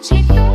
noche